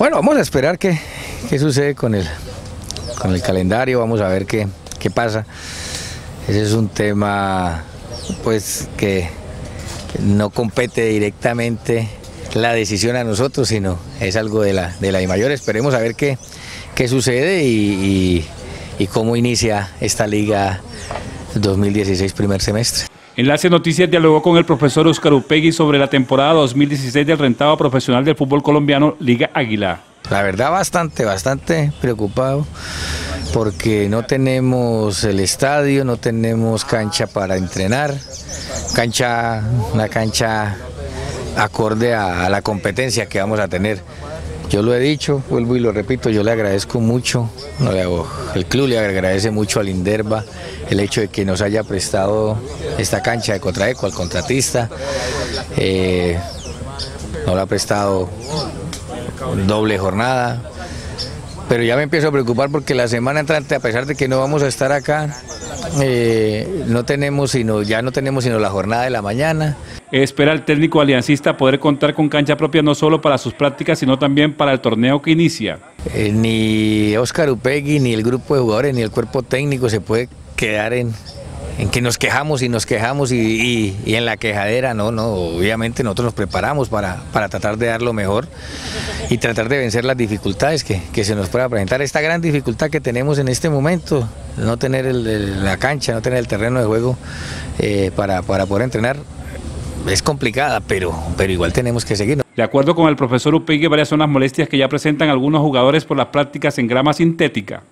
Bueno, vamos a esperar qué, qué sucede con el, con el calendario, vamos a ver qué, qué pasa. Ese es un tema pues que no compete directamente la decisión a nosotros, sino es algo de la, de la I mayor. Esperemos a ver qué, qué sucede y, cómo inicia esta liga 2016 primer semestre. Enlace Noticias dialogó con el profesor Oscar Upegui sobre la temporada 2016 del rentado profesional del fútbol colombiano Liga Águila. La verdad bastante, bastante preocupado porque no tenemos el estadio, no tenemos cancha para entrenar, cancha, una cancha acorde a, a la competencia que vamos a tener. Yo lo he dicho, vuelvo y lo repito, yo le agradezco mucho, el club le agradece mucho al Inderva el hecho de que nos haya prestado esta cancha de Contraeco al contratista. Eh, nos lo ha prestado doble jornada, pero ya me empiezo a preocupar porque la semana entrante, a pesar de que no vamos a estar acá, eh, no tenemos sino, ya no tenemos sino la jornada de la mañana. Espera el técnico aliancista poder contar con cancha propia no solo para sus prácticas, sino también para el torneo que inicia. Eh, ni Oscar Upegui, ni el grupo de jugadores, ni el cuerpo técnico se puede quedar en, en que nos quejamos y nos quejamos y, en la quejadera, no, no, obviamente nosotros nos preparamos para, para tratar de dar lo mejor y tratar de vencer las dificultades que, que se nos pueda presentar. Esta gran dificultad que tenemos en este momento, no tener la cancha, no tener el terreno de juego eh, para, para poder entrenar, es complicada, pero, pero igual tenemos que seguir. De acuerdo con el profesor Upegui, varias son las molestias que ya presentan algunos jugadores por las prácticas en grama sintética.